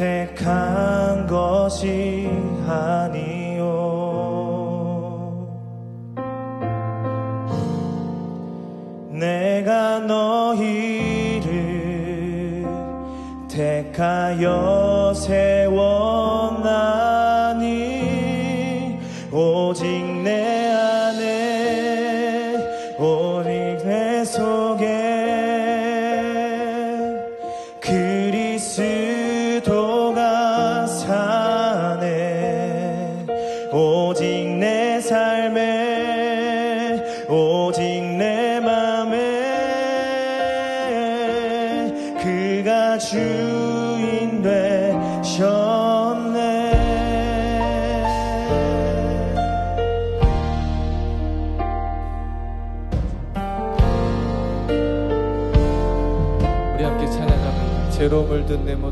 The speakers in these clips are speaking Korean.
택한 것이 아니요 내가 너희를 택하여 세워 entendemos.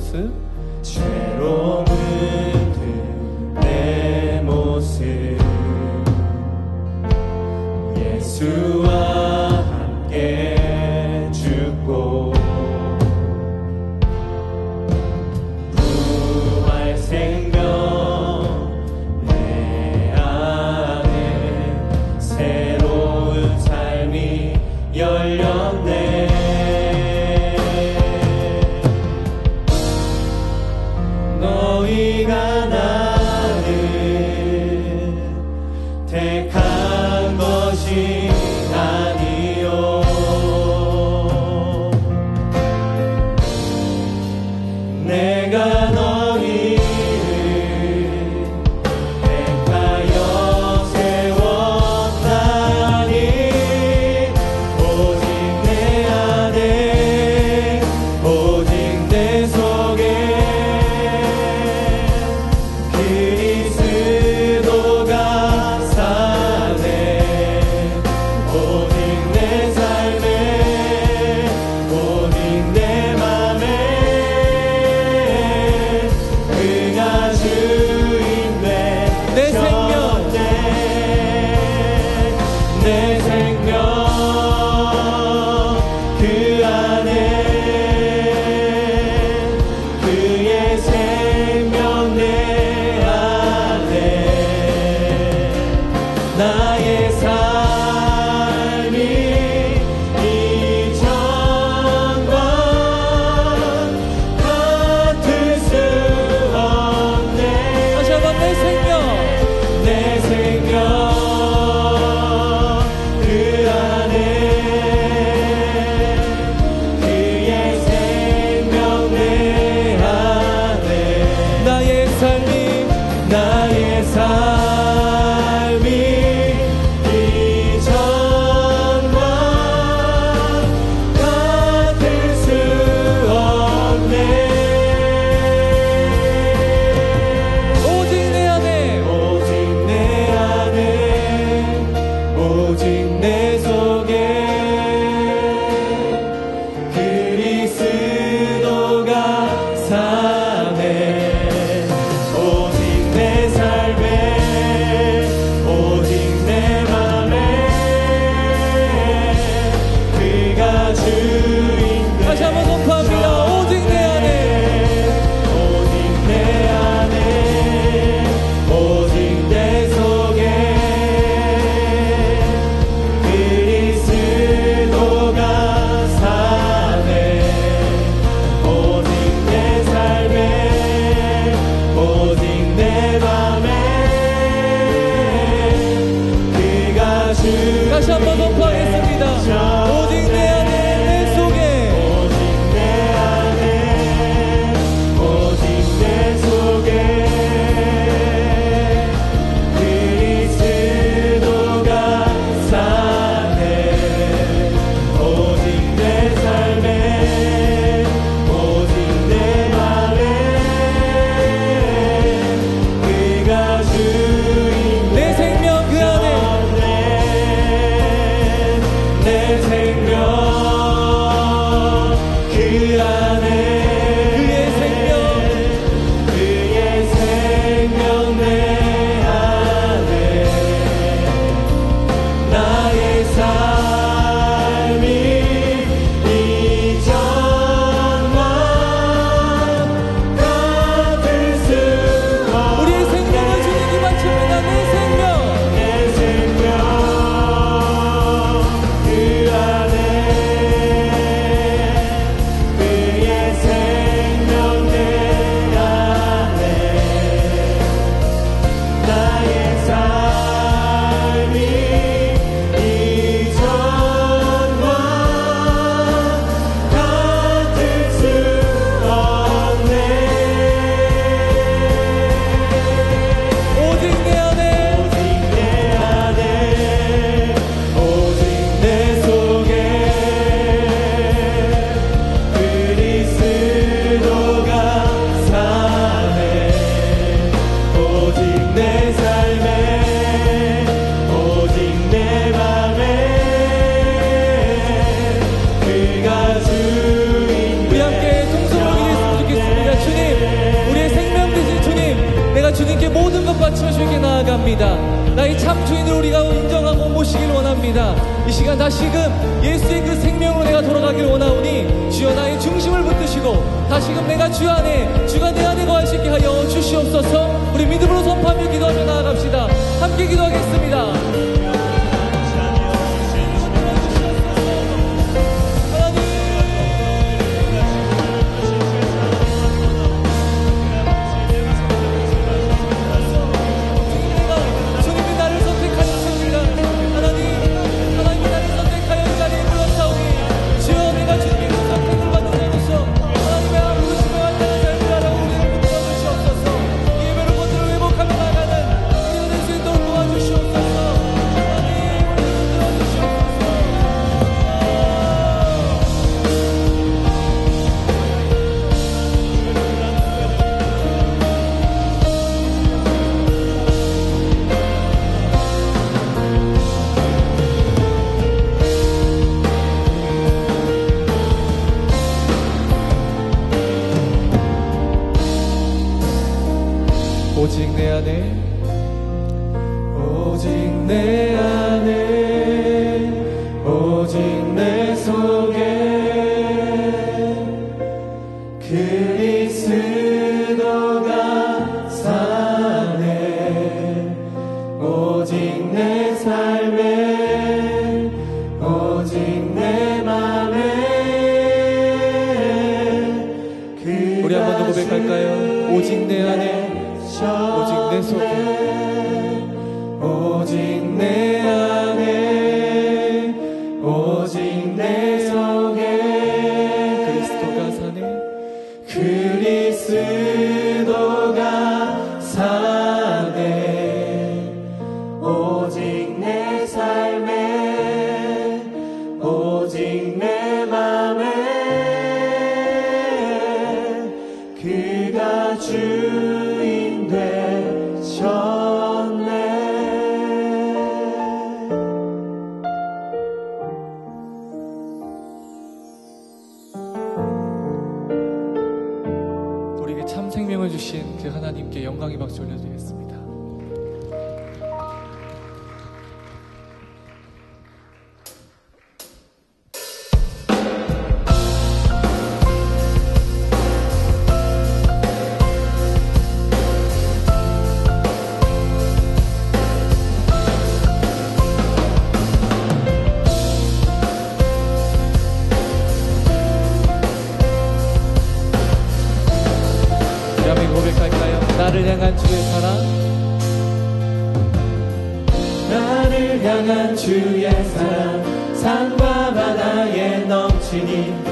찬양한 주의 사랑 산과 바다에 넘치니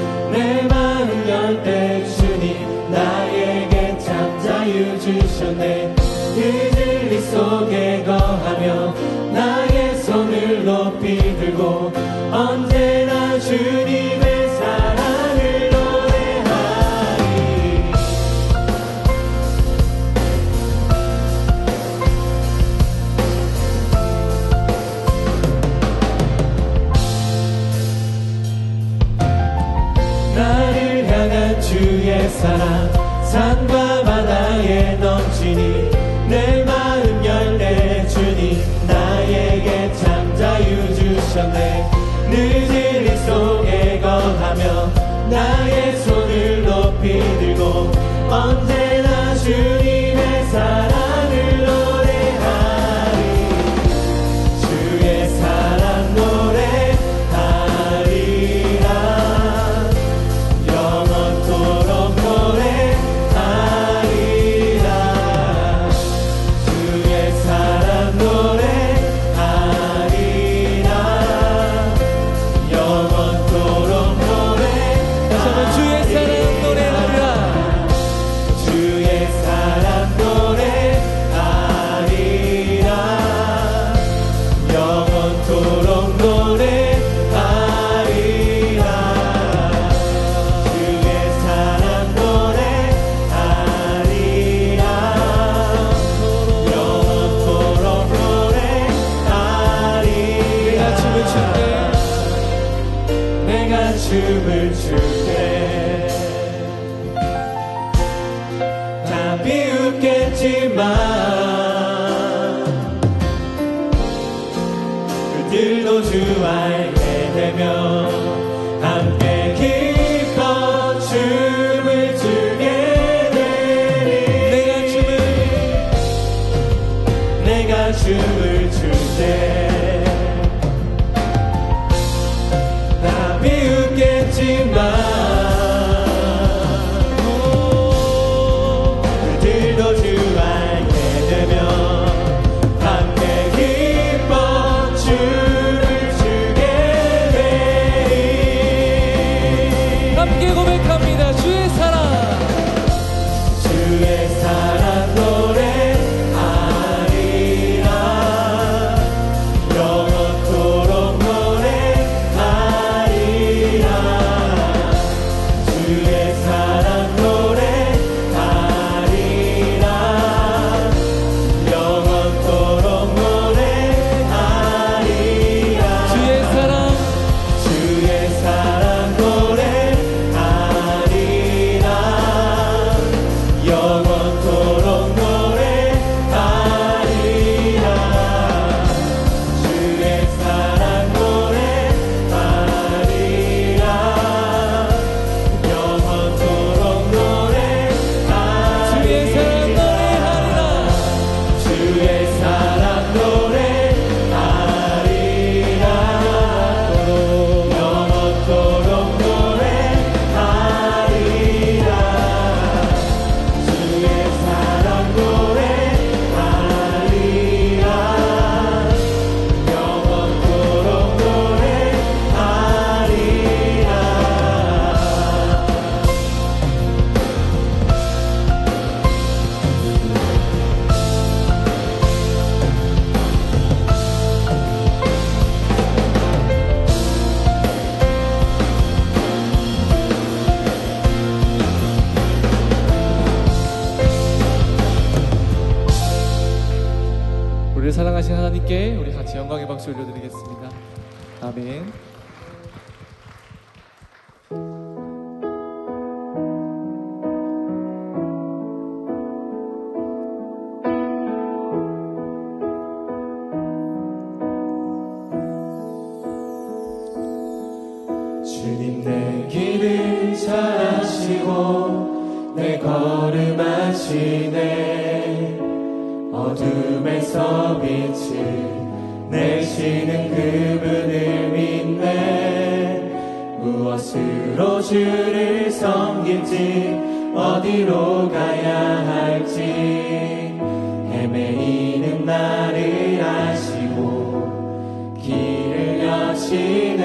하시네.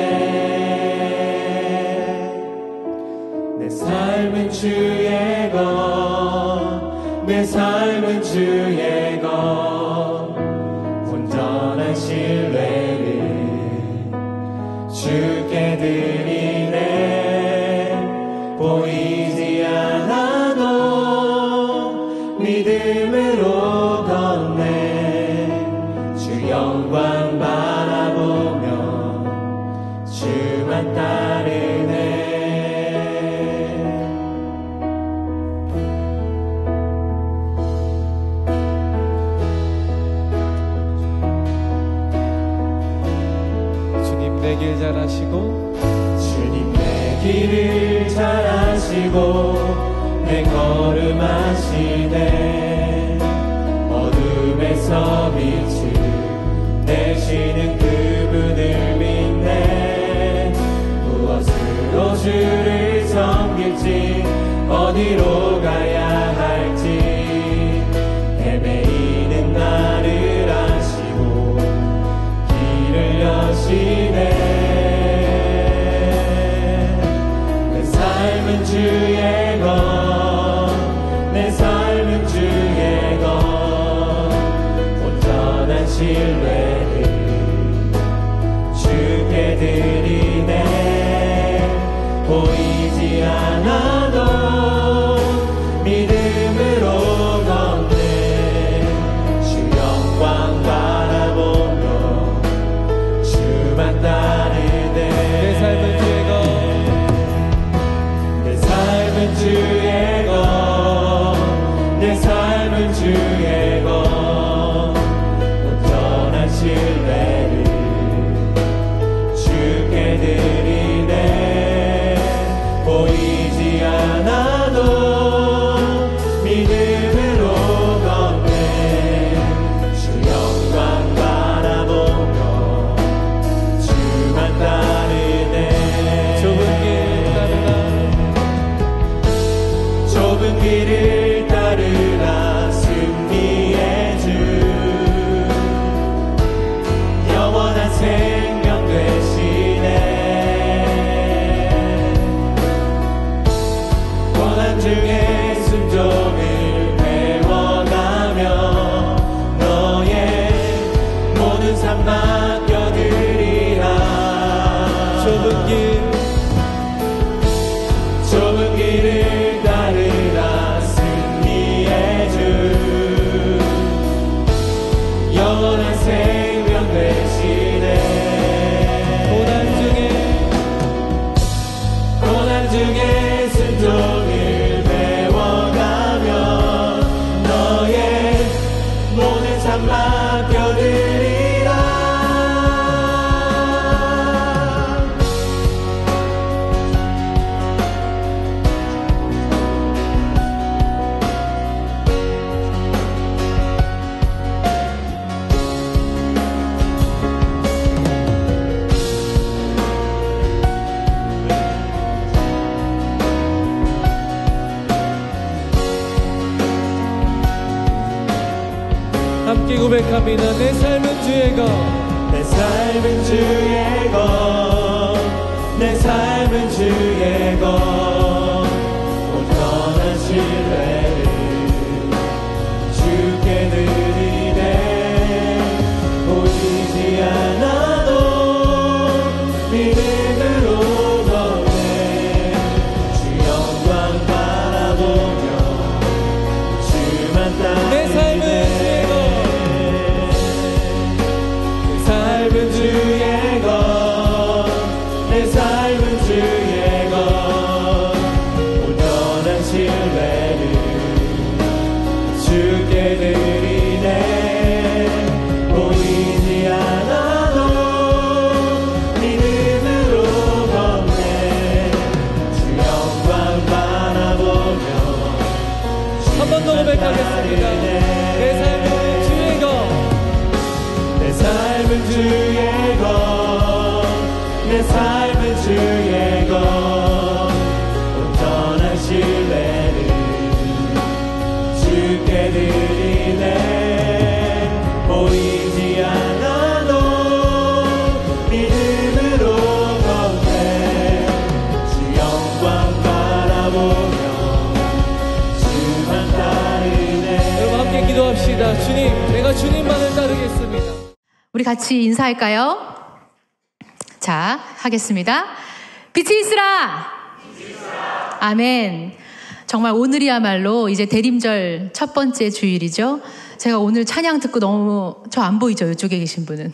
내 삶은 주의 것내 삶은 주의 고백합니다. 내 삶은 주의 것. 내 삶은 주의 것 내 삶은 주의 것 우리 같이 인사할까요? 자, 하겠습니다. 빛이 있으라! 아멘. 정말 오늘이야말로 이제 대림절 첫 번째 주일이죠. 제가 오늘 찬양 듣고 너무, 저 안 보이죠? 이쪽에 계신 분은.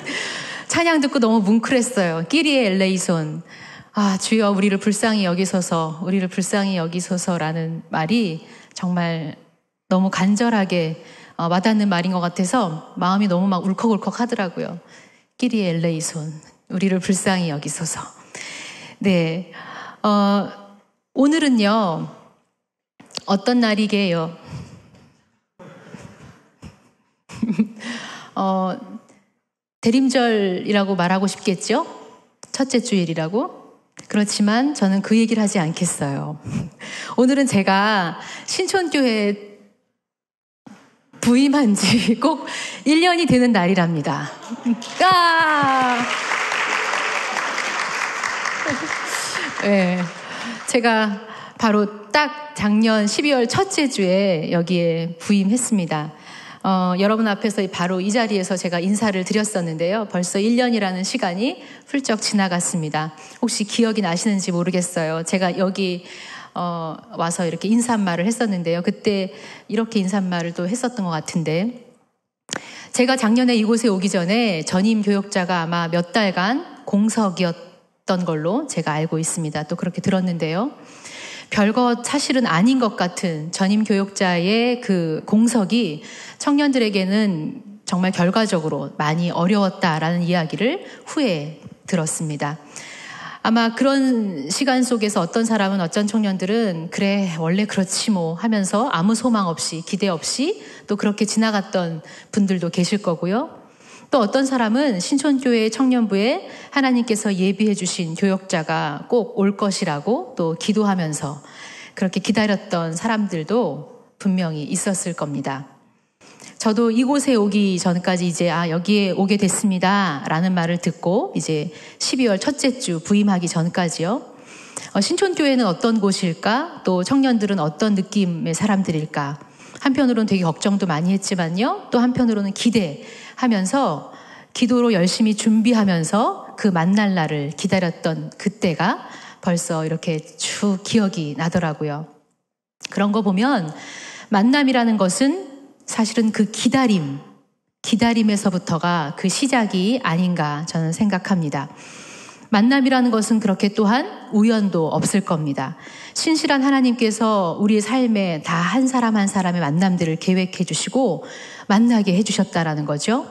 찬양 듣고 너무 뭉클했어요. 끼리의 엘레이손. 아, 주여 우리를 불쌍히 여기소서, 우리를 불쌍히 여기소서라는 말이 정말 너무 간절하게 어, 와닿는 말인 것 같아서 마음이 너무 막 울컥울컥 하더라고요. 끼리의 엘레이 손, 우리를 불쌍히 여기소서. 네. 어, 오늘은요, 어떤 날이게요? 어, 대림절이라고 말하고 싶겠죠? 첫째 주일이라고? 그렇지만 저는 그 얘기를 하지 않겠어요. 오늘은 제가 신촌교회 부임한 지 꼭 1년이 되는 날이랍니다. 아! 네. 제가 바로 딱 작년 12월 첫째 주에 여기에 부임했습니다. 어, 여러분 앞에서 바로 이 자리에서 제가 인사를 드렸었는데요. 벌써 1년이라는 시간이 훌쩍 지나갔습니다. 혹시 기억이 나시는지 모르겠어요. 제가 여기 어, 와서 이렇게 인사말을 했었는데요. 그때 이렇게 인사말을 또 했었던 것 같은데 제가 작년에 이곳에 오기 전에 전임 교역자가 아마 몇 달간 공석이었던 걸로 제가 알고 있습니다. 또 그렇게 들었는데요. 별것 사실은 아닌 것 같은 전임 교역자의 그 공석이 청년들에게는 정말 결과적으로 많이 어려웠다라는 이야기를 후에 들었습니다. 아마 그런 시간 속에서 어떤 사람은 어떤 청년들은 그래 원래 그렇지 뭐 하면서 아무 소망 없이 기대 없이 또 그렇게 지나갔던 분들도 계실 거고요. 또 어떤 사람은 신촌교회 청년부에 하나님께서 예비해 주신 교역자가 꼭 올 것이라고 또 기도하면서 그렇게 기다렸던 사람들도 분명히 있었을 겁니다. 저도 이곳에 오기 전까지 이제 아 여기에 오게 됐습니다 라는 말을 듣고 이제 12월 첫째 주 부임하기 전까지요. 어, 신촌교회는 어떤 곳일까? 또 청년들은 어떤 느낌의 사람들일까? 한편으로는 되게 걱정도 많이 했지만요. 또 한편으로는 기대하면서 기도로 열심히 준비하면서 그 만날 날을 기다렸던 그때가 벌써 이렇게 쭉 기억이 나더라고요. 그런 거 보면 만남이라는 것은 사실은 그 기다림, 기다림에서부터가 그 시작이 아닌가 저는 생각합니다. 만남이라는 것은 그렇게 또한 우연도 없을 겁니다. 신실한 하나님께서 우리의 삶에 다 한 사람 한 사람의 만남들을 계획해 주시고 만나게 해 주셨다라는 거죠.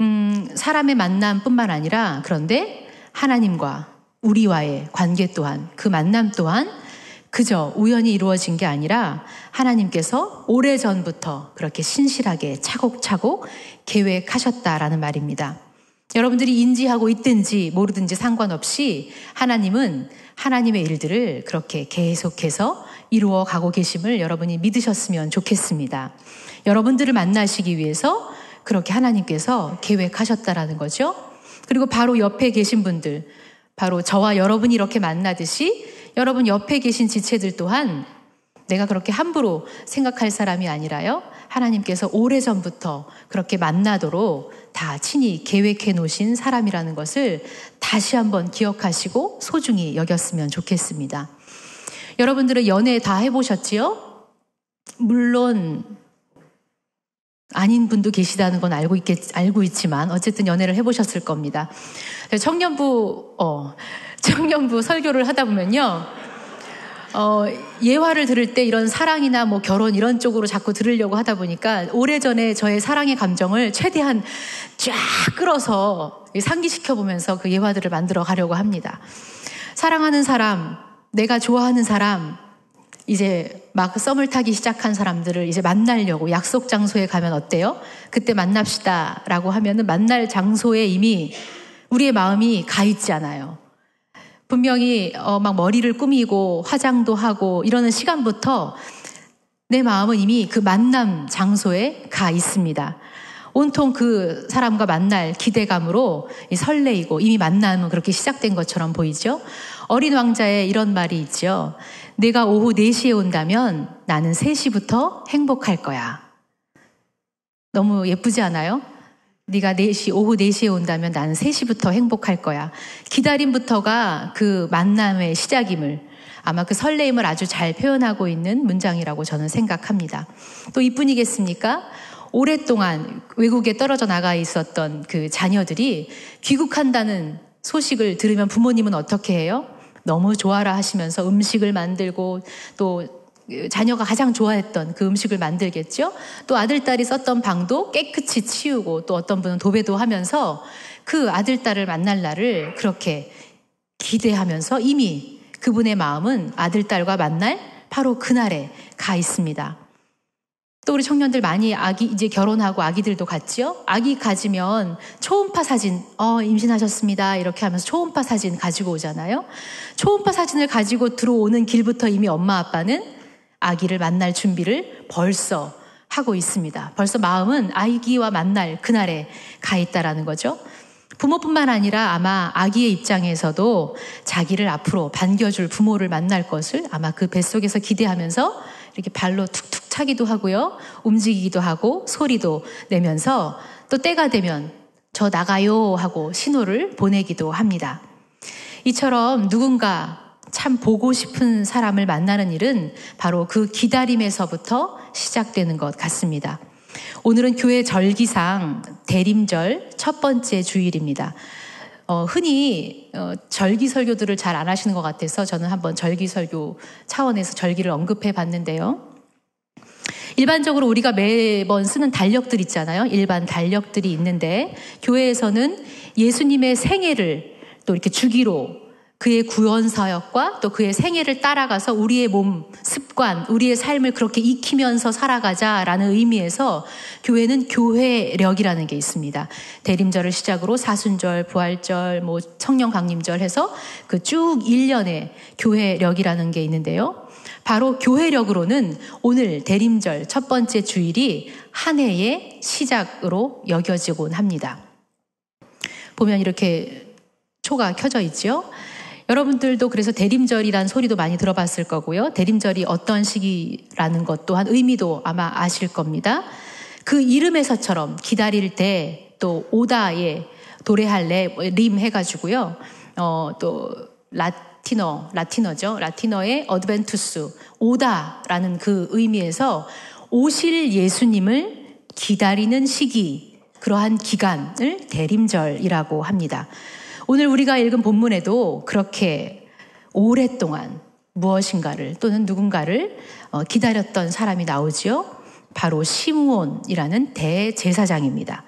음, 사람의 만남뿐만 아니라 그런데 하나님과 우리와의 관계 또한 그 만남 또한 그저 우연히 이루어진 게 아니라 하나님께서 오래전부터 그렇게 신실하게 차곡차곡 계획하셨다라는 말입니다. 여러분들이 인지하고 있든지 모르든지 상관없이 하나님은 하나님의 일들을 그렇게 계속해서 이루어 가고 계심을 여러분이 믿으셨으면 좋겠습니다. 여러분들을 만나시기 위해서 그렇게 하나님께서 계획하셨다라는 거죠. 그리고 바로 옆에 계신 분들, 바로 저와 여러분이 이렇게 만나듯이 여러분 옆에 계신 지체들 또한 내가 그렇게 함부로 생각할 사람이 아니라요. 하나님께서 오래전부터 그렇게 만나도록 다 친히 계획해 놓으신 사람이라는 것을 다시 한번 기억하시고 소중히 여겼으면 좋겠습니다. 여러분들은 연애 다 해보셨지요? 물론 아닌 분도 계시다는 건 알고 있겠, 알고 있지만 어쨌든 연애를 해보셨을 겁니다. 청년부 어, 청년부 설교를 하다 보면요. 어, 예화를 들을 때 이런 사랑이나 뭐 결혼 이런 쪽으로 자꾸 들으려고 하다 보니까 오래전에 저의 사랑의 감정을 최대한 쫙 끌어서 상기시켜 보면서 그 예화들을 만들어 가려고 합니다. 사랑하는 사람, 내가 좋아하는 사람, 이제 막 썸을 타기 시작한 사람들을 이제 만나려고 약속 장소에 가면 어때요? 그때 만납시다 라고 하면은 만날 장소에 이미 우리의 마음이 가 있지 않아요. 분명히 어, 막 머리를 꾸미고 화장도 하고 이러는 시간부터 내 마음은 이미 그 만남 장소에 가 있습니다. 온통 그 사람과 만날 기대감으로 설레이고 이미 만남은 그렇게 시작된 것처럼 보이죠? 어린 왕자의 이런 말이 있죠. 내가 오후 4시에 온다면 나는 3시부터 행복할 거야. 너무 예쁘지 않아요? 네가 4시, 오후 4시에 온다면 나는 3시부터 행복할 거야. 기다림부터가 그 만남의 시작임을 아마 그 설레임을 아주 잘 표현하고 있는 문장이라고 저는 생각합니다. 또 이뿐이겠습니까? 오랫동안 외국에 떨어져 나가 있었던 그 자녀들이 귀국한다는 소식을 들으면 부모님은 어떻게 해요? 너무 좋아라 하시면서 음식을 만들고 또 자녀가 가장 좋아했던 그 음식을 만들겠죠. 또 아들, 딸이 썼던 방도 깨끗이 치우고 또 어떤 분은 도배도 하면서 그 아들, 딸을 만날 날을 그렇게 기대하면서 이미 그분의 마음은 아들, 딸과 만날 바로 그날에 가 있습니다. 또 우리 청년들 많이 아기 이제 결혼하고 아기들도 갔지요. 아기 가지면 초음파 사진, 어 임신하셨습니다 이렇게 하면서 초음파 사진 가지고 오잖아요. 초음파 사진을 가지고 들어오는 길부터 이미 엄마 아빠는 아기를 만날 준비를 벌써 하고 있습니다. 벌써 마음은 아기와 만날 그날에 가 있다라는 거죠. 부모뿐만 아니라 아마 아기의 입장에서도 자기를 앞으로 반겨줄 부모를 만날 것을 아마 그 뱃속에서 기대하면서 이렇게 발로 툭툭 차기도 하고요. 움직이기도 하고 소리도 내면서 또 때가 되면 저 나가요 하고 신호를 보내기도 합니다. 이처럼 누군가 참 보고 싶은 사람을 만나는 일은 바로 그 기다림에서부터 시작되는 것 같습니다. 오늘은 교회 절기상 대림절 첫 번째 주일입니다. 어, 흔히 어, 절기 설교들을 잘 안 하시는 것 같아서 저는 한번 절기 설교 차원에서 절기를 언급해 봤는데요. 일반적으로 우리가 매번 쓰는 달력들 있잖아요. 일반 달력들이 있는데 교회에서는 예수님의 생애를 또 이렇게 주기로 그의 구원 사역과 또 그의 생애를 따라가서 우리의 몸 습관, 우리의 삶을 그렇게 익히면서 살아가자라는 의미에서 교회는 교회력이라는 게 있습니다. 대림절을 시작으로 사순절, 부활절, 뭐 청년 강림절 해서 그 쭉 1년의 교회력이라는 게 있는데요. 바로 교회력으로는 오늘 대림절 첫 번째 주일이 한 해의 시작으로 여겨지곤 합니다. 보면 이렇게 초가 켜져 있죠. 여러분들도 그래서 대림절이란 소리도 많이 들어봤을 거고요. 대림절이 어떤 시기라는 것 또한 의미도 아마 아실 겁니다. 그 이름에서처럼 기다릴 때 또 오다에 도래할래 림 해가지고요. 어, 또 라티너, 라티너죠. 라티너의 어드벤투스, 오다라는 그 의미에서 오실 예수님을 기다리는 시기, 그러한 기간을 대림절이라고 합니다. 오늘 우리가 읽은 본문에도 그렇게 오랫동안 무엇인가를 또는 누군가를 어, 기다렸던 사람이 나오지요. 바로 시므온이라는 대제사장입니다.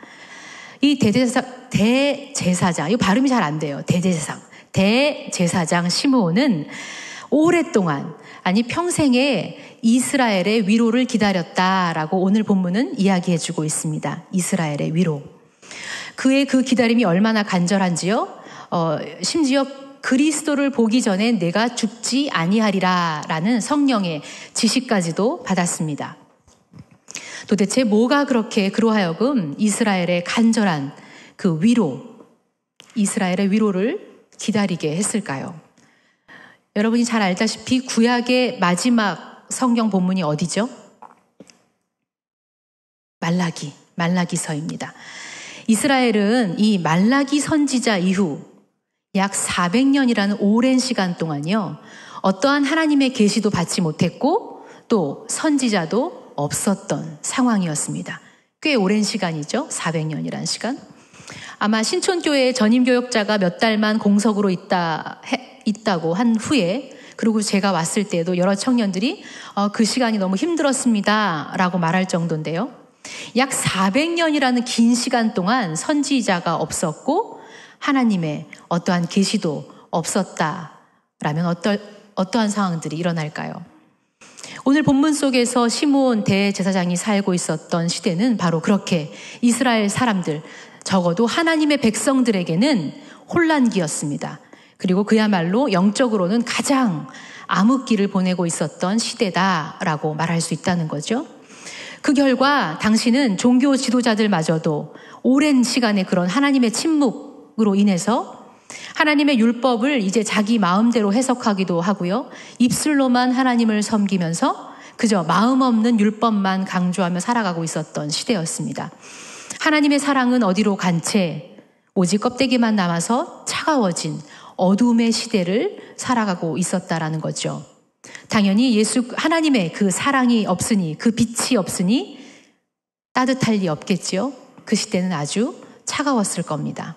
이 대제사, 대제사장, 이 발음이 잘 안 돼요. 대제사장. 대제사장 시므온은 오랫동안, 아니 평생에 이스라엘의 위로를 기다렸다라고 오늘 본문은 이야기해주고 있습니다. 이스라엘의 위로. 그의 그 기다림이 얼마나 간절한지요. 어, 심지어 그리스도를 보기 전에 내가 죽지 아니하리라라는 성령의 지시까지도 받았습니다. 도대체 뭐가 그렇게 그로하여금 이스라엘의 간절한 그 위로, 이스라엘의 위로를 기다리게 했을까요? 여러분이 잘 알다시피 구약의 마지막 성경 본문이 어디죠? 말라기, 말라기서입니다. 이스라엘은 이 말라기 선지자 이후 약 400년이라는 오랜 시간 동안요. 어떠한 하나님의 계시도 받지 못했고 또 선지자도 없었던 상황이었습니다. 꽤 오랜 시간이죠. 400년이라는 시간. 아마 신촌교회 전임교역자가 몇 달만 공석으로 있다, 해, 있다고 한 후에 그리고 제가 왔을 때도 여러 청년들이 어, 그 시간이 너무 힘들었습니다. 라고 말할 정도인데요. 약 400년이라는 긴 시간 동안 선지자가 없었고 하나님의 어떠한 계시도 없었다라면 어떠, 어떠한 상황들이 일어날까요? 오늘 본문 속에서 시므온 대제사장이 살고 있었던 시대는 바로 그렇게 이스라엘 사람들 적어도 하나님의 백성들에게는 혼란기였습니다. 그리고 그야말로 영적으로는 가장 암흑기를 보내고 있었던 시대다라고 말할 수 있다는 거죠. 그 결과 당신은 종교 지도자들마저도 오랜 시간의 그런 하나님의 침묵 으로 인해서 하나님의 율법을 이제 자기 마음대로 해석하기도 하고요. 입술로만 하나님을 섬기면서 그저 마음 없는 율법만 강조하며 살아가고 있었던 시대였습니다. 하나님의 사랑은 어디로 간 채 오직 껍데기만 남아서 차가워진 어둠의 시대를 살아가고 있었다라는 거죠. 당연히 예수 하나님의 그 사랑이 없으니 그 빛이 없으니 따뜻할 리 없겠지요. 그 시대는 아주 차가웠을 겁니다.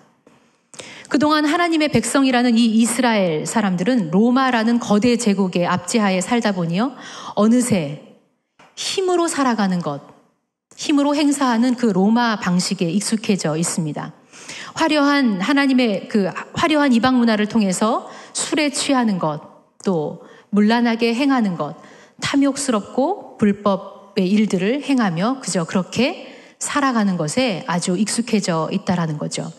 그동안 하나님의 백성이라는 이 이스라엘 사람들은 로마라는 거대 제국의 압제하에 살다 보니요. 어느새 힘으로 살아가는 것, 힘으로 행사하는 그 로마 방식에 익숙해져 있습니다. 화려한 하나님의 그 화려한 이방 문화를 통해서 술에 취하는 것, 또 물란하게 행하는 것, 탐욕스럽고 불법의 일들을 행하며 그저 그렇게 살아가는 것에 아주 익숙해져 있다라는 거죠.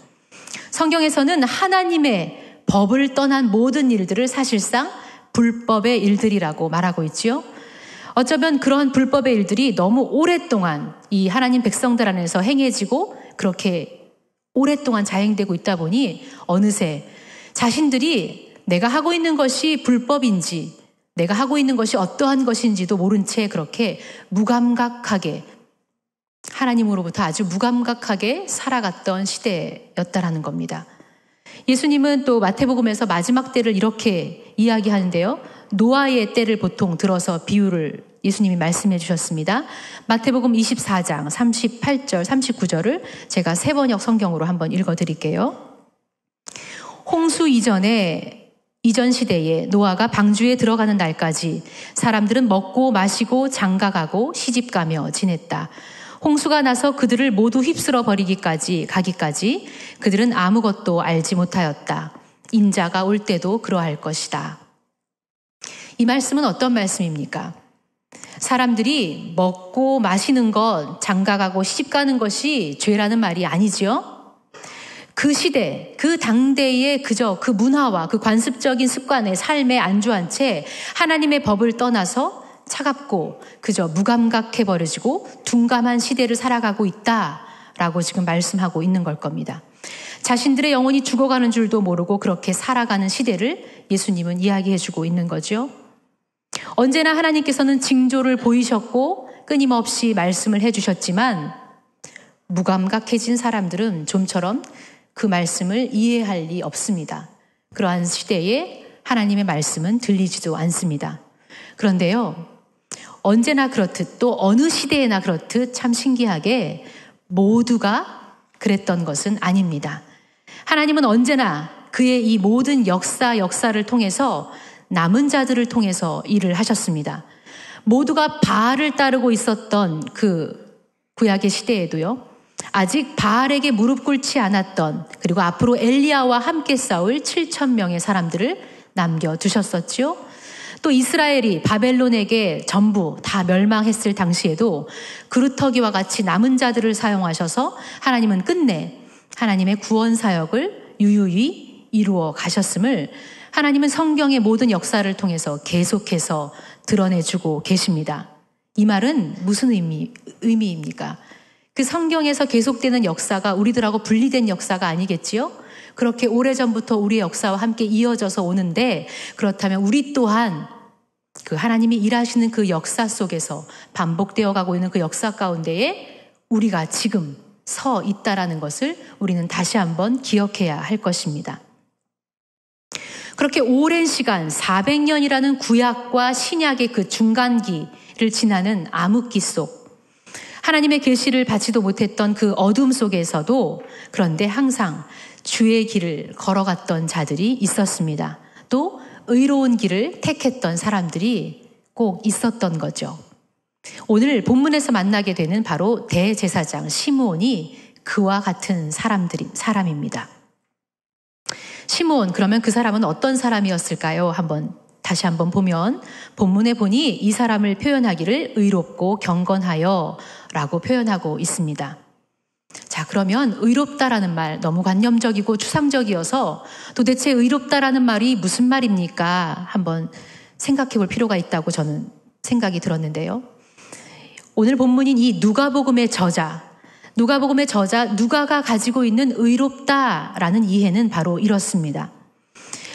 성경에서는 하나님의 법을 떠난 모든 일들을 사실상 불법의 일들이라고 말하고 있지요. 어쩌면 그런 불법의 일들이 너무 오랫동안 이 하나님 백성들 안에서 행해지고 그렇게 오랫동안 자행되고 있다 보니 어느새 자신들이 내가 하고 있는 것이 불법인지 내가 하고 있는 것이 어떠한 것인지도 모른 채 그렇게 무감각하게 하나님으로부터 아주 무감각하게 살아갔던 시대였다라는 겁니다. 예수님은 또 마태복음에서 마지막 때를 이렇게 이야기하는데요. 노아의 때를 보통 들어서 비유를 예수님이 말씀해 주셨습니다. 마태복음 24장 38절, 39절을 제가 세 번역 성경으로 한번 읽어 드릴게요. 홍수 이전에 이전 시대에 노아가 방주에 들어가는 날까지 사람들은 먹고 마시고 장가가고 시집가며 지냈다. 홍수가 나서 그들을 모두 휩쓸어 버리기까지 가기까지 그들은 아무것도 알지 못하였다. 인자가 올 때도 그러할 것이다. 이 말씀은 어떤 말씀입니까? 사람들이 먹고 마시는 것, 장가가고 시집 가는 것이 죄라는 말이 아니지요? 그 시대, 그 당대의 그저 그 문화와 그 관습적인 습관에 삶에 안주한 채 하나님의 법을 떠나서 차갑고 그저 무감각해 버려지고 둔감한 시대를 살아가고 있다라고 지금 말씀하고 있는 걸 겁니다. 자신들의 영혼이 죽어가는 줄도 모르고 그렇게 살아가는 시대를 예수님은 이야기해 주고 있는 거죠. 언제나 하나님께서는 징조를 보이셨고 끊임없이 말씀을 해 주셨지만 무감각해진 사람들은 좀처럼 그 말씀을 이해할 리 없습니다. 그러한 시대에 하나님의 말씀은 들리지도 않습니다. 그런데요, 언제나 그렇듯 또 어느 시대에나 그렇듯 참 신기하게 모두가 그랬던 것은 아닙니다. 하나님은 언제나 그의 이 모든 역사, 역사를 통해서 남은 자들을 통해서 일을 하셨습니다. 모두가 바알을 따르고 있었던 그 구약의 시대에도요, 아직 바알에게 무릎 꿇지 않았던 그리고 앞으로 엘리야와 함께 싸울 7천 명의 사람들을 남겨 두셨었지요. 또 이스라엘이 바벨론에게 전부 다 멸망했을 당시에도 그루터기와 같이 남은 자들을 사용하셔서 하나님은 끝내 하나님의 구원 사역을 유유히 이루어 가셨음을 하나님은 성경의 모든 역사를 통해서 계속해서 드러내주고 계십니다. 이 말은 무슨 의미, 의미입니까? 그 성경에서 계속되는 역사가 우리들하고 분리된 역사가 아니겠지요? 그렇게 오래전부터 우리의 역사와 함께 이어져서 오는데 그렇다면 우리 또한 그 하나님이 일하시는 그 역사 속에서 반복되어 가고 있는 그 역사 가운데에 우리가 지금 서 있다라는 것을 우리는 다시 한번 기억해야 할 것입니다. 그렇게 오랜 시간 400년이라는 구약과 신약의 그 중간기를 지나는 암흑기 속 하나님의 계시를 받지도 못했던 그 어둠 속에서도 그런데 항상 주의 길을 걸어갔던 자들이 있었습니다. 또 의로운 길을 택했던 사람들이 꼭 있었던 거죠. 오늘 본문에서 만나게 되는 바로 대제사장 시므온이 그와 같은 사람들이 사람입니다. 시므온 그러면 그 사람은 어떤 사람이었을까요? 한번 다시 한번 보면 본문에 보니 이 사람을 표현하기를 의롭고 경건하여라고 표현하고 있습니다. 자, 그러면 의롭다라는 말 너무 관념적이고 추상적이어서 도대체 의롭다라는 말이 무슨 말입니까? 한번 생각해 볼 필요가 있다고 저는 생각이 들었는데요. 오늘 본문인 이 누가복음의 저자, 누가복음의 저자 누가가 가지고 있는 의롭다라는 이해는 바로 이렇습니다.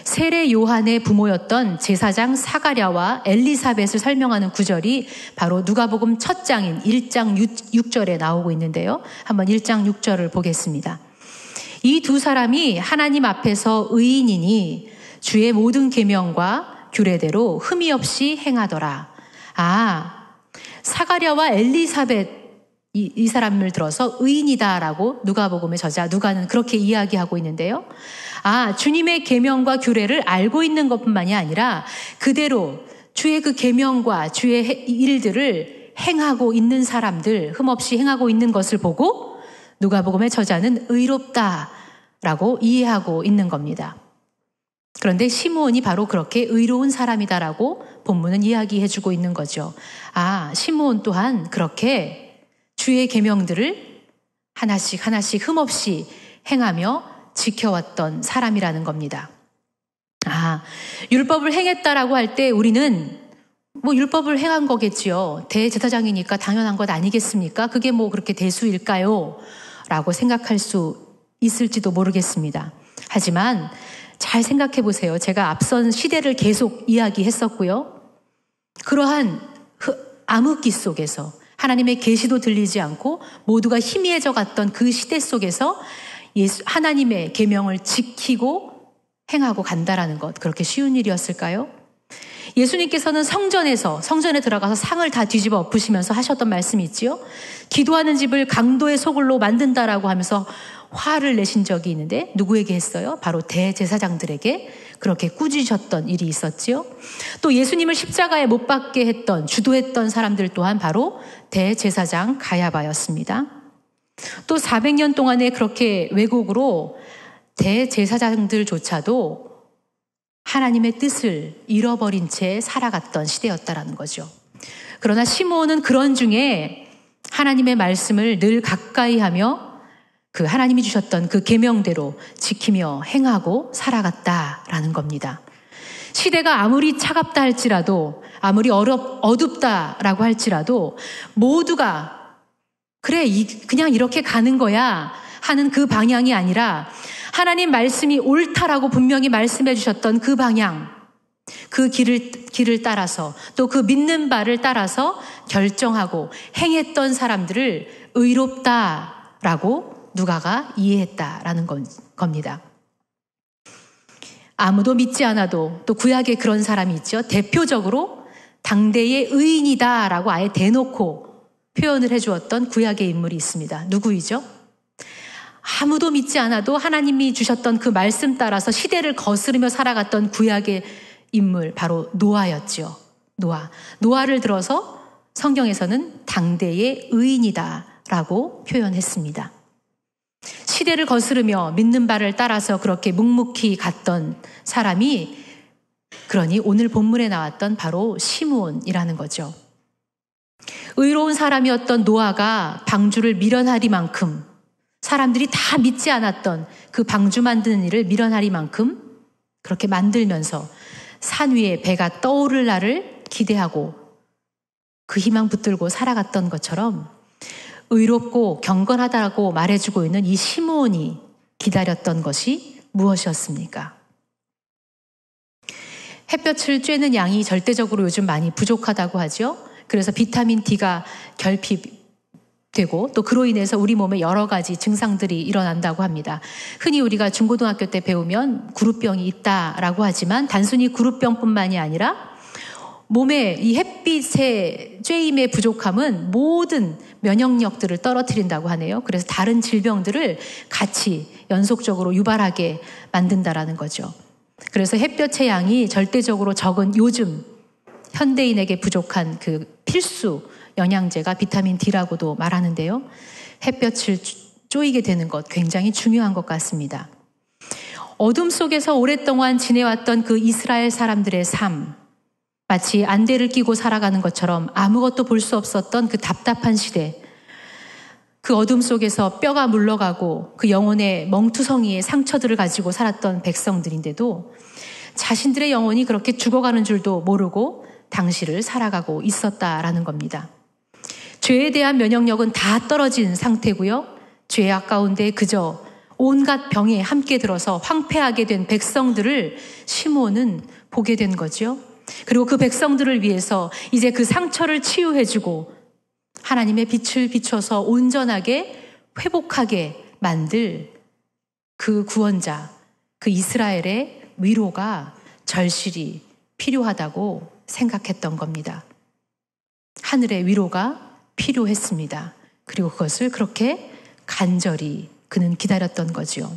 세례 요한의 부모였던 제사장 사가랴와 엘리사벳을 설명하는 구절이 바로 누가복음 첫 장인 1장 6, 절에 나오고 있는데요. 한번 1장 6절을 보겠습니다. 이 두 사람이 하나님 앞에서 의인이니 주의 모든 계명과 규례대로 흠이 없이 행하더라. 아, 사가랴와 엘리사벳 이, 이, 사람을 들어서 의인이다라고 누가복음의 저자 누가는 그렇게 이야기하고 있는데요. 아, 주님의 계명과 규례를 알고 있는 것뿐만이 아니라 그대로 주의 그 계명과 주의 일들을 행하고 있는 사람들, 흠없이 행하고 있는 것을 보고 누가복음의 저자는 의롭다라고 이해하고 있는 겁니다. 그런데 시므온이 바로 그렇게 의로운 사람이다라고 본문은 이야기해 주고 있는 거죠. 아, 시므온 또한 그렇게 주의 계명들을 하나씩 하나씩 흠없이 행하며 지켜왔던 사람이라는 겁니다. 아, 율법을 행했다라고 할 때 우리는 뭐 율법을 행한 거겠지요. 대제사장이니까 당연한 것 아니겠습니까? 그게 뭐 그렇게 대수일까요? 라고 생각할 수 있을지도 모르겠습니다. 하지만 잘 생각해 보세요. 제가 앞선 시대를 계속 이야기했었고요. 그러한 암흑기 속에서 하나님의 계시도 들리지 않고 모두가 희미해져 갔던 그 시대 속에서 예수 하나님의 계명을 지키고 행하고 간다라는 것 그렇게 쉬운 일이었을까요? 예수님께서는 성전에서 성전에 들어가서 상을 다 뒤집어 엎으시면서 하셨던 말씀이 있지요. 기도하는 집을 강도의 소굴로 만든다라고 하면서 화를 내신 적이 있는데 누구에게 했어요? 바로 대제사장들에게 그렇게 꾸짖으셨던 일이 있었지요. 또 예수님을 십자가에 못 박게 했던 주도했던 사람들 또한 바로 대제사장 가야바였습니다. 또 400년 동안에 그렇게 왜곡으로 대제사장들조차도 하나님의 뜻을 잃어버린 채 살아갔던 시대였다라는 거죠. 그러나 시므온은 그런 중에 하나님의 말씀을 늘 가까이 하며 그 하나님이 주셨던 그 계명대로 지키며 행하고 살아갔다라는 겁니다. 시대가 아무리 차갑다 할지라도 아무리 어렵 어둡다라고 할지라도 모두가 그래 그냥 이렇게 가는 거야 하는 그 방향이 아니라 하나님 말씀이 옳다라고 분명히 말씀해 주셨던 그 방향, 그 길을, 길을 따라서 또 그 믿는 바를 따라서 결정하고 행했던 사람들을 의롭다라고 누가가 이해했다라는 겁니다. 아무도 믿지 않아도 또 구약에 그런 사람이 있죠. 대표적으로 당대의 의인이다라고 아예 대놓고 표현을 해주었던 구약의 인물이 있습니다. 누구이죠? 아무도 믿지 않아도 하나님이 주셨던 그 말씀 따라서 시대를 거스르며 살아갔던 구약의 인물 바로 노아였죠. 노아. 노아를 들어서 성경에서는 당대의 의인이다 라고 표현했습니다. 시대를 거스르며 믿는 바를 따라서 그렇게 묵묵히 갔던 사람이 그러니 오늘 본문에 나왔던 바로 시므온이라는 거죠. 의로운 사람이었던 노아가 방주를 미련하리만큼 사람들이 다 믿지 않았던 그 방주 만드는 일을 밀어나리만큼 그렇게 만들면서 산 위에 배가 떠오를 날을 기대하고 그 희망 붙들고 살아갔던 것처럼 의롭고 경건하다고 말해주고 있는 이 시므온이 기다렸던 것이 무엇이었습니까? 햇볕을 쬐는 양이 절대적으로 요즘 많이 부족하다고 하죠. 그래서 비타민 D가 결핍되고 또 그로 인해서 우리 몸에 여러 가지 증상들이 일어난다고 합니다. 흔히 우리가 중고등학교 때 배우면 구루병이 있다라고 하지만 단순히 구루병뿐만이 아니라 몸에 이 햇빛의 쬐임의 부족함은 모든 면역력들을 떨어뜨린다고 하네요. 그래서 다른 질병들을 같이 연속적으로 유발하게 만든다라는 거죠. 그래서 햇볕의 양이 절대적으로 적은 요즘 현대인에게 부족한 그 필수 영양제가 비타민 D라고도 말하는데요. 햇볕을 쪼이게 되는 것 굉장히 중요한 것 같습니다. 어둠 속에서 오랫동안 지내왔던 그 이스라엘 사람들의 삶, 마치 안대를 끼고 살아가는 것처럼 아무것도 볼 수 없었던 그 답답한 시대, 그 어둠 속에서 뼈가 물러가고 그 영혼의 멍투성이의 상처들을 가지고 살았던 백성들인데도 자신들의 영혼이 그렇게 죽어가는 줄도 모르고 당시를 살아가고 있었다라는 겁니다. 죄에 대한 면역력은 다 떨어진 상태고요. 죄악 가운데 그저 온갖 병에 함께 들어서 황폐하게 된 백성들을 시몬은 보게 된 거죠. 그리고 그 백성들을 위해서 이제 그 상처를 치유해주고 하나님의 빛을 비춰서 온전하게 회복하게 만들 그 구원자, 그 이스라엘의 위로가 절실히 필요하다고 생각했던 겁니다. 하늘의 위로가 필요했습니다. 그리고 그것을 그렇게 간절히 그는 기다렸던 거지요.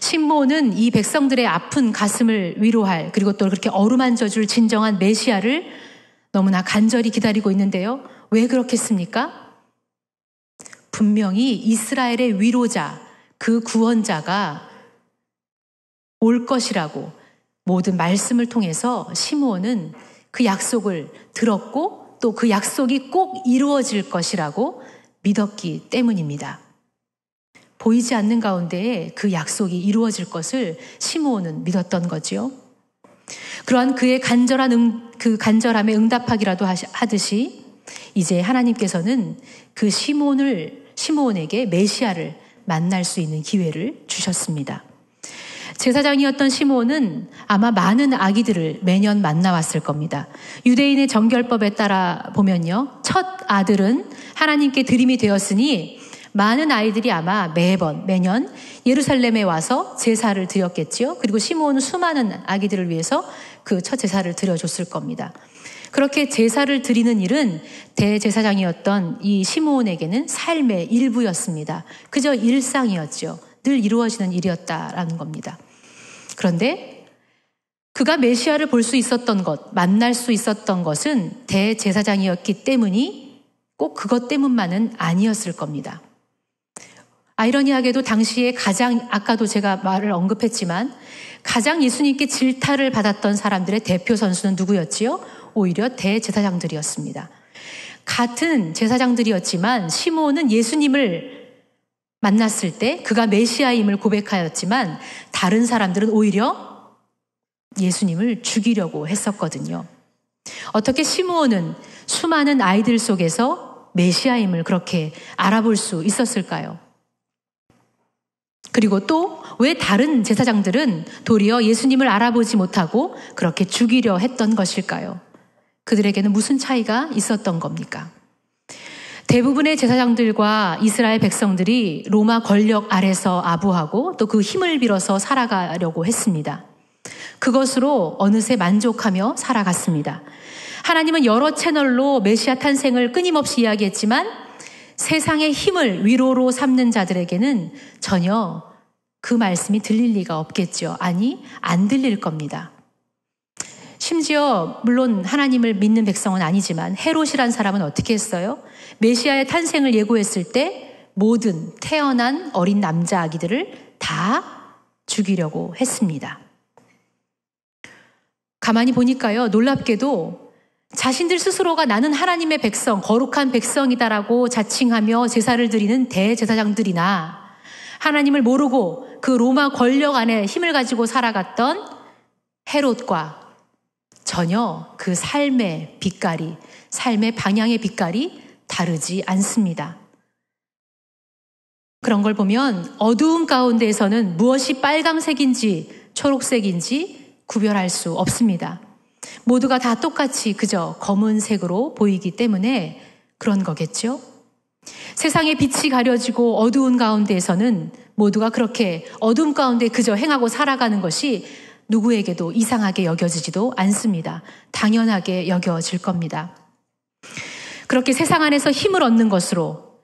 신모는 이 백성들의 아픈 가슴을 위로할 그리고 또 그렇게 어루만져 줄 진정한 메시아를 너무나 간절히 기다리고 있는데요. 왜 그렇겠습니까? 분명히 이스라엘의 위로자, 그 구원자가 올 것이라고 모든 말씀을 통해서 시므온은 그 약속을 들었고 또 그 약속이 꼭 이루어질 것이라고 믿었기 때문입니다. 보이지 않는 가운데에 그 약속이 이루어질 것을 시므온은 믿었던 거지요. 그러한 그의 간절한 응, 그 간절함에 응답하기라도 하듯이 이제 하나님께서는 그 시몬을 시몬에게 메시아를 만날 수 있는 기회를 주셨습니다. 제사장이었던 시몬은 아마 많은 아기들을 매년 만나왔을 겁니다. 유대인의 정결법에 따라 보면요. 첫 아들은 하나님께 드림이 되었으니 많은 아이들이 아마 매번, 매년 예루살렘에 와서 제사를 드렸겠지요. 그리고 시몬은 수많은 아기들을 위해서 그 첫 제사를 드려줬을 겁니다. 그렇게 제사를 드리는 일은 대제사장이었던 이 시몬에게는 삶의 일부였습니다. 그저 일상이었죠. 늘 이루어지는 일이었다라는 겁니다. 그런데 그가 메시아를 볼 수 있었던 것, 만날 수 있었던 것은 대제사장이었기 때문이 꼭 그것 때문만은 아니었을 겁니다. 아이러니하게도 당시에 가장, 아까도 제가 말을 언급했지만, 가장 예수님께 질타를 받았던 사람들의 대표 선수는 누구였지요? 오히려 대제사장들이었습니다. 같은 제사장들이었지만, 시몬은 예수님을 만났을 때 그가 메시아임을 고백하였지만, 다른 사람들은 오히려 예수님을 죽이려고 했었거든요. 어떻게 시므온은 수많은 아이들 속에서 메시아임을 그렇게 알아볼 수 있었을까요? 그리고 또 왜 다른 제사장들은 도리어 예수님을 알아보지 못하고 그렇게 죽이려 했던 것일까요? 그들에게는 무슨 차이가 있었던 겁니까? 대부분의 제사장들과 이스라엘 백성들이 로마 권력 아래서 아부하고 또 그 힘을 빌어서 살아가려고 했습니다. 그것으로 어느새 만족하며 살아갔습니다. 하나님은 여러 채널로 메시아 탄생을 끊임없이 이야기했지만 세상의 힘을 위로로 삼는 자들에게는 전혀 그 말씀이 들릴 리가 없겠죠. 아니, 안 들릴 겁니다. 심지어 물론 하나님을 믿는 백성은 아니지만 헤롯이란 사람은 어떻게 했어요? 메시아의 탄생을 예고했을 때 모든 태어난 어린 남자 아기들을 다 죽이려고 했습니다. 가만히 보니까요, 놀랍게도 자신들 스스로가 나는 하나님의 백성, 거룩한 백성이다라고 자칭하며 제사를 드리는 대제사장들이나 하나님을 모르고 그 로마 권력 안에 힘을 가지고 살아갔던 헤롯과 전혀 그 삶의 빛깔이, 삶의 방향의 빛깔이 다르지 않습니다. 그런 걸 보면 어두움 가운데에서는 무엇이 빨강색인지 초록색인지 구별할 수 없습니다. 모두가 다 똑같이 그저 검은색으로 보이기 때문에 그런 거겠죠? 세상의 빛이 가려지고 어두운 가운데에서는 모두가 그렇게 어둠 가운데 그저 행하고 살아가는 것이 누구에게도 이상하게 여겨지지도 않습니다. 당연하게 여겨질 겁니다. 그렇게 세상 안에서 힘을 얻는 것으로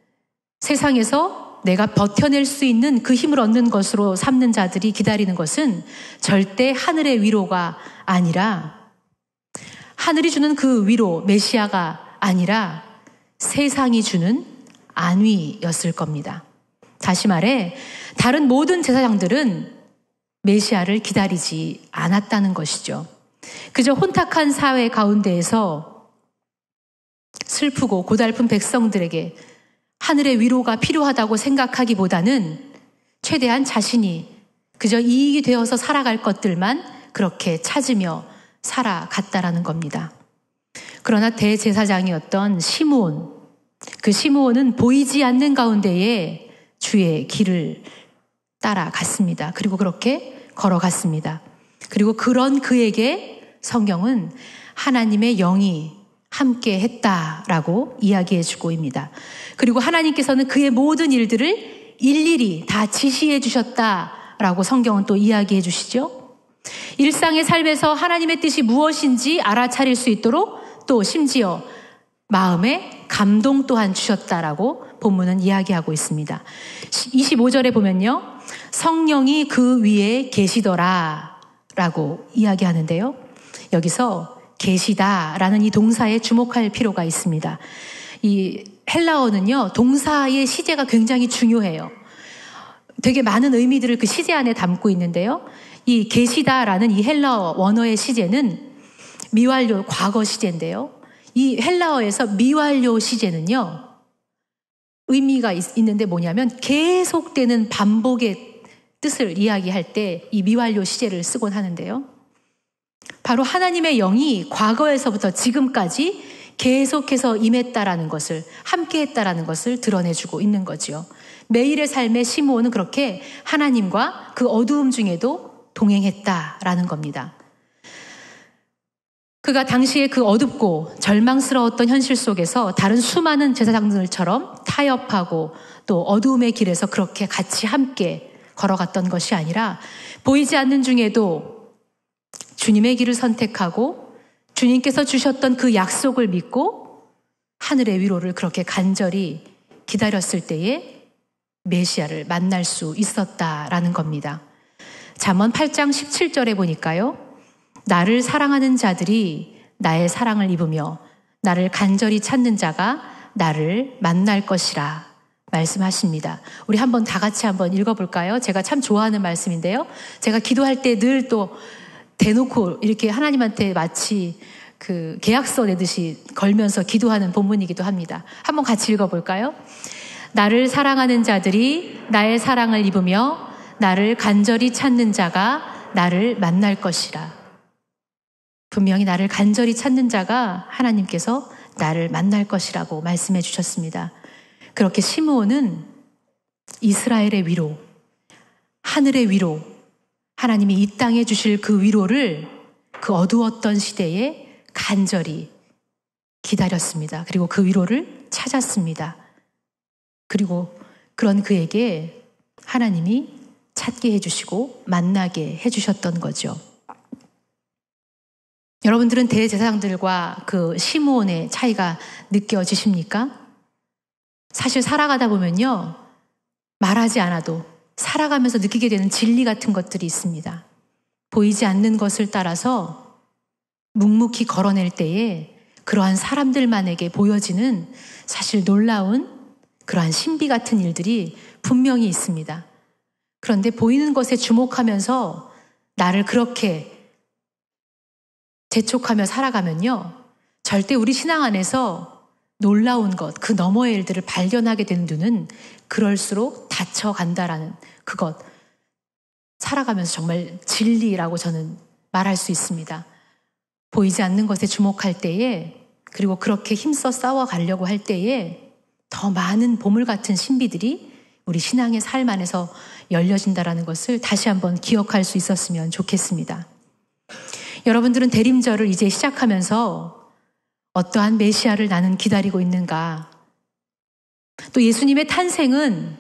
세상에서 내가 버텨낼 수 있는 그 힘을 얻는 것으로 삼는 자들이 기다리는 것은 절대 하늘의 위로가 아니라 하늘이 주는 그 위로 메시아가 아니라 세상이 주는 안위였을 겁니다. 다시 말해 다른 모든 제사장들은 메시아를 기다리지 않았다는 것이죠. 그저 혼탁한 사회 가운데에서 슬프고 고달픈 백성들에게 하늘의 위로가 필요하다고 생각하기보다는 최대한 자신이 그저 이익이 되어서 살아갈 것들만 그렇게 찾으며 살아갔다라는 겁니다. 그러나 대제사장이었던 시므온, 그 시므온은 보이지 않는 가운데에 주의 길을 따라갔습니다. 그리고 그렇게 걸어갔습니다. 그리고 그런 그에게 성경은 하나님의 영이 함께 했다라고 이야기해 주고 입니다. 그리고 하나님께서는 그의 모든 일들을 일일이 다 지시해 주셨다라고 성경은 또 이야기해 주시죠. 일상의 삶에서 하나님의 뜻이 무엇인지 알아차릴 수 있도록 또 심지어 마음에 감동 또한 주셨다라고 본문은 이야기하고 있습니다. 25절에 보면요. 성령이 그 위에 계시더라 라고 이야기하는데요. 여기서 계시다 라는 이 동사에 주목할 필요가 있습니다. 이 헬라어는요, 동사의 시제가 굉장히 중요해요. 되게 많은 의미들을 그 시제 안에 담고 있는데요. 이 계시다라는 이 헬라어 원어의 시제는 미완료 과거 시제인데요. 이 헬라어에서 미완료 시제는요. 의미가 있, 는데 뭐냐면 계속되는 반복의 뜻을 이야기할 때 이 미완료 시제를 쓰곤 하는데요. 바로 하나님의 영이 과거에서부터 지금까지 계속해서 임했다라는 것을 함께 했다라는 것을 드러내주고 있는 거지요. 매일의 삶의 시므온은 그렇게 하나님과 그 어두움 중에도 동행했다라는 겁니다. 그가 당시에 그 어둡고 절망스러웠던 현실 속에서 다른 수많은 제사장들처럼 타협하고 또 어두움의 길에서 그렇게 같이 함께 걸어갔던 것이 아니라 보이지 않는 중에도 주님의 길을 선택하고 주님께서 주셨던 그 약속을 믿고 하늘의 위로를 그렇게 간절히 기다렸을 때에 메시아를 만날 수 있었다라는 겁니다. 잠언 8장 17절에 보니까요. 나를 사랑하는 자들이 나의 사랑을 입으며 나를 간절히 찾는 자가 나를 만날 것이라 말씀하십니다. 우리 한번 다 같이 한번 읽어볼까요? 제가 참 좋아하는 말씀인데요. 제가 기도할 때 늘 또 대놓고 이렇게 하나님한테 마치 그 계약서 내듯이 걸면서 기도하는 본문이기도 합니다. 한번 같이 읽어볼까요? 나를 사랑하는 자들이 나의 사랑을 입으며 나를 간절히 찾는 자가 나를 만날 것이라. 분명히 나를 간절히 찾는 자가 하나님께서 나를 만날 것이라고 말씀해 주셨습니다. 그렇게 시므온은 이스라엘의 위로, 하늘의 위로, 하나님이 이 땅에 주실 그 위로를 그 어두웠던 시대에 간절히 기다렸습니다. 그리고 그 위로를 찾았습니다. 그리고 그런 그에게 하나님이 찾게 해주시고 만나게 해주셨던 거죠. 여러분들은 대제사장들과 그 시므온의 차이가 느껴지십니까? 사실 살아가다 보면요. 말하지 않아도 살아가면서 느끼게 되는 진리 같은 것들이 있습니다. 보이지 않는 것을 따라서 묵묵히 걸어낼 때에 그러한 사람들만에게 보여지는 사실 놀라운 그러한 신비 같은 일들이 분명히 있습니다. 그런데 보이는 것에 주목하면서 나를 그렇게 재촉하며 살아가면요. 절대 우리 신앙 안에서 놀라운 것, 그 너머의 일들을 발견하게 되는 눈은 그럴수록 닫혀간다라는 그것. 살아가면서 정말 진리라고 저는 말할 수 있습니다. 보이지 않는 것에 주목할 때에 그리고 그렇게 힘써 싸워가려고 할 때에 더 많은 보물 같은 신비들이 우리 신앙의 삶 안에서 열려진다라는 것을 다시 한번 기억할 수 있었으면 좋겠습니다. 여러분들은 대림절을 이제 시작하면서 어떠한 메시아를 나는 기다리고 있는가? 또 예수님의 탄생은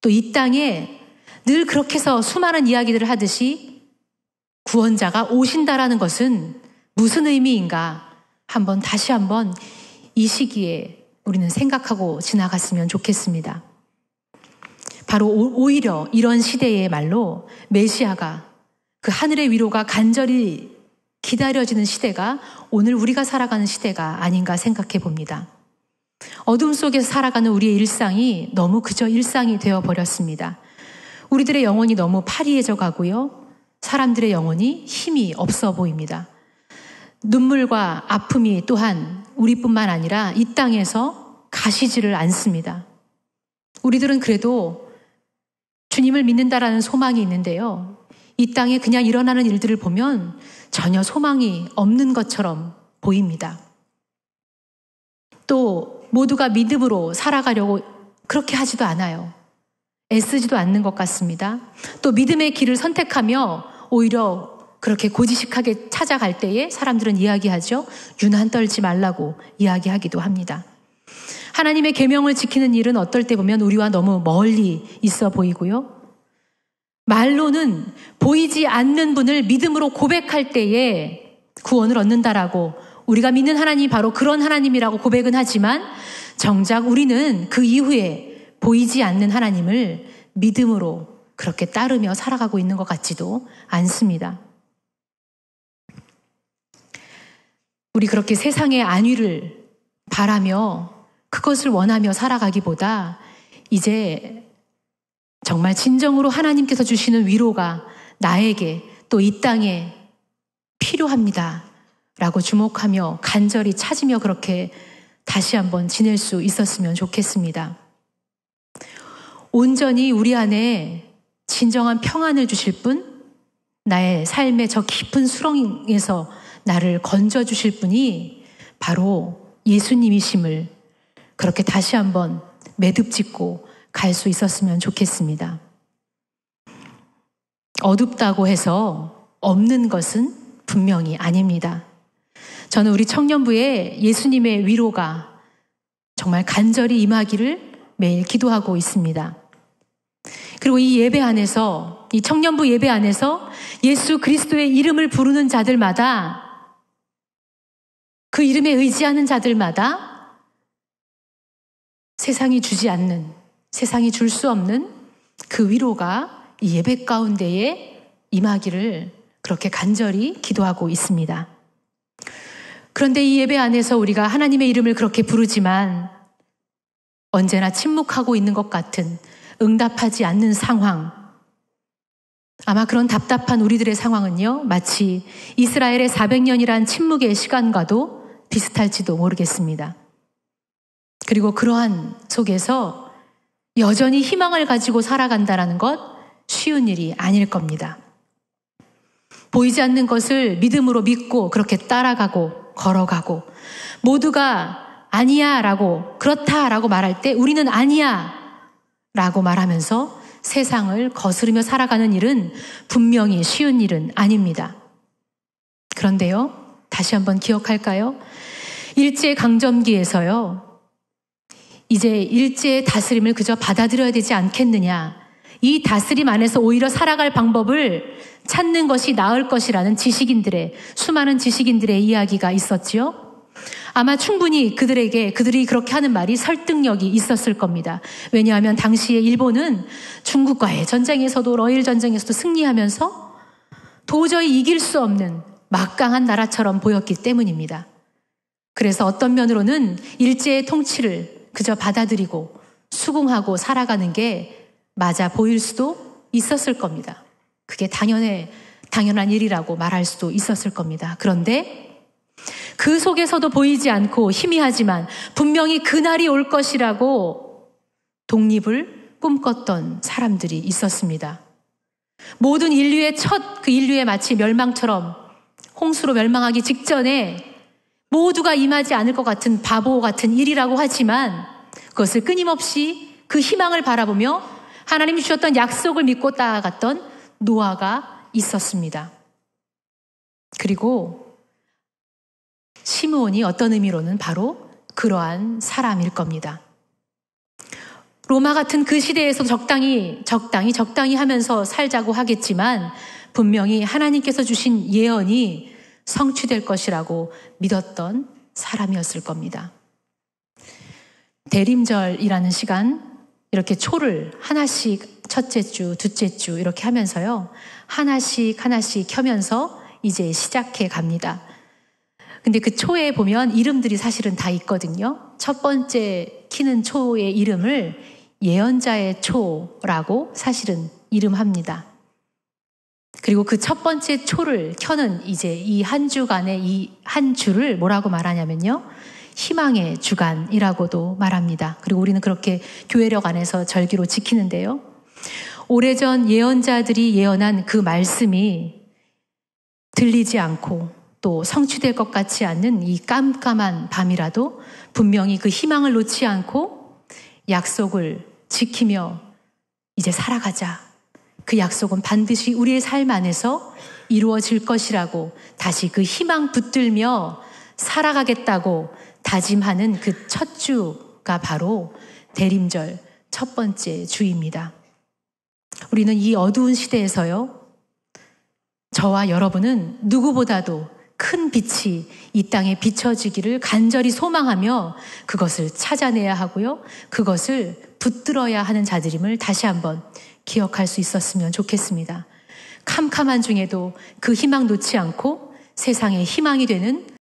또 이 땅에 늘 그렇게 해서 수많은 이야기들을 하듯이 구원자가 오신다라는 것은 무슨 의미인가? 한번 다시 한번 이 시기에 우리는 생각하고 지나갔으면 좋겠습니다. 바로 오히려 이런 시대의 말로 메시아가 그 하늘의 위로가 간절히 기다려지는 시대가 오늘 우리가 살아가는 시대가 아닌가 생각해 봅니다. 어둠 속에서 살아가는 우리의 일상이 너무 그저 일상이 되어 버렸습니다. 우리들의 영혼이 너무 파리해져 가고요. 사람들의 영혼이 힘이 없어 보입니다. 눈물과 아픔이 또한 우리뿐만 아니라 이 땅에서 가시지를 않습니다. 우리들은 그래도 주님을 믿는다라는 소망이 있는데요. 이 땅에 그냥 일어나는 일들을 보면 전혀 소망이 없는 것처럼 보입니다. 또 모두가 믿음으로 살아가려고 그렇게 하지도 않아요. 애쓰지도 않는 것 같습니다. 또 믿음의 길을 선택하며 오히려 그렇게 고지식하게 찾아갈 때에 사람들은 이야기하죠. 유난 떨지 말라고 이야기하기도 합니다. 하나님의 계명을 지키는 일은 어떨 때 보면 우리와 너무 멀리 있어 보이고요. 말로는 보이지 않는 분을 믿음으로 고백할 때에 구원을 얻는다라고 우리가 믿는 하나님이 바로 그런 하나님이라고 고백은 하지만 정작 우리는 그 이후에 보이지 않는 하나님을 믿음으로 그렇게 따르며 살아가고 있는 것 같지도 않습니다. 우리 그렇게 세상의 안위를 바라며 그것을 원하며 살아가기보다 이제 정말 진정으로 하나님께서 주시는 위로가 나에게 또 이 땅에 필요합니다. 라고 주목하며 간절히 찾으며 그렇게 다시 한번 지낼 수 있었으면 좋겠습니다. 온전히 우리 안에 진정한 평안을 주실 분, 나의 삶의 저 깊은 수렁에서 나를 건져 주실 분이 바로 예수님이심을 그렇게 다시 한번 매듭 짓고 갈 수 있었으면 좋겠습니다. 어둡다고 해서 없는 것은 분명히 아닙니다. 저는 우리 청년부에 예수님의 위로가 정말 간절히 임하기를 매일 기도하고 있습니다. 그리고 이 예배 안에서, 이 청년부 예배 안에서 예수 그리스도의 이름을 부르는 자들마다 그 이름에 의지하는 자들마다 세상이 주지 않는, 세상이 줄 수 없는 그 위로가 이 예배 가운데에 임하기를 그렇게 간절히 기도하고 있습니다. 그런데 이 예배 안에서 우리가 하나님의 이름을 그렇게 부르지만 언제나 침묵하고 있는 것 같은 응답하지 않는 상황. 아마 그런 답답한 우리들의 상황은요, 마치 이스라엘의 400년이란 침묵의 시간과도 비슷할지도 모르겠습니다. 그리고 그러한 속에서 여전히 희망을 가지고 살아간다는 것 쉬운 일이 아닐 겁니다. 보이지 않는 것을 믿음으로 믿고 그렇게 따라가고 걸어가고 모두가 아니야 라고 그렇다 라고 말할 때 우리는 아니야 라고 말하면서 세상을 거스르며 살아가는 일은 분명히 쉬운 일은 아닙니다. 그런데요, 다시 한번 기억할까요? 일제 강점기에서요. 이제 일제의 다스림을 그저 받아들여야 되지 않겠느냐. 이 다스림 안에서 오히려 살아갈 방법을 찾는 것이 나을 것이라는 지식인들의, 수많은 지식인들의 이야기가 있었지요. 아마 충분히 그들에게 그들이 그렇게 하는 말이 설득력이 있었을 겁니다. 왜냐하면 당시에 일본은 중국과의 전쟁에서도 러일 전쟁에서도 승리하면서 도저히 이길 수 없는 막강한 나라처럼 보였기 때문입니다. 그래서 어떤 면으로는 일제의 통치를 그저 받아들이고 수긍하고 살아가는 게 맞아 보일 수도 있었을 겁니다. 그게 당연해, 당연한 일이라고 말할 수도 있었을 겁니다. 그런데 그 속에서도 보이지 않고 희미하지만 분명히 그날이 올 것이라고 독립을 꿈꿨던 사람들이 있었습니다. 모든 인류의 첫 그 인류의 마치 멸망처럼 홍수로 멸망하기 직전에 모두가 임하지 않을 것 같은 바보 같은 일이라고 하지만 그것을 끊임없이 그 희망을 바라보며 하나님이 주셨던 약속을 믿고 따라갔던 노아가 있었습니다. 그리고 시므온이 어떤 의미로는 바로 그러한 사람일 겁니다. 로마 같은 그 시대에서 적당히, 적당히, 적당히 하면서 살자고 하겠지만 분명히 하나님께서 주신 예언이 성취될 것이라고 믿었던 사람이었을 겁니다. 대림절이라는 시간, 이렇게 초를 하나씩 첫째 주, 둘째 주 이렇게 하면서요. 하나씩 하나씩 켜면서 이제 시작해 갑니다. 근데 그 초에 보면 이름들이 사실은 다 있거든요. 첫 번째 키는 초의 이름을 예언자의 초라고 사실은 이름합니다. 그리고 그 첫 번째 초를 켜는 이제 이 한 주간의 이 한 주를 뭐라고 말하냐면요. 희망의 주간이라고도 말합니다. 그리고 우리는 그렇게 교회력 안에서 절기로 지키는데요. 오래전 예언자들이 예언한 그 말씀이 들리지 않고 또 성취될 것 같지 않는 이 깜깜한 밤이라도 분명히 그 희망을 놓지 않고 약속을 지키며 이제 살아가자. 그 약속은 반드시 우리의 삶 안에서 이루어질 것이라고 다시 그 희망 붙들며 살아가겠다고 다짐하는 그 첫 주가 바로 대림절 첫 번째 주입니다. 우리는 이 어두운 시대에서요, 저와 여러분은 누구보다도 큰 빛이 이 땅에 비춰지기를 간절히 소망하며 그것을 찾아내야 하고요. 그것을 붙들어야 하는 자들임을 다시 한번 기억할 수 있었으면 좋겠습니다. 캄캄한 중에도 그 희망 놓지 않고 세상의 희망이 되는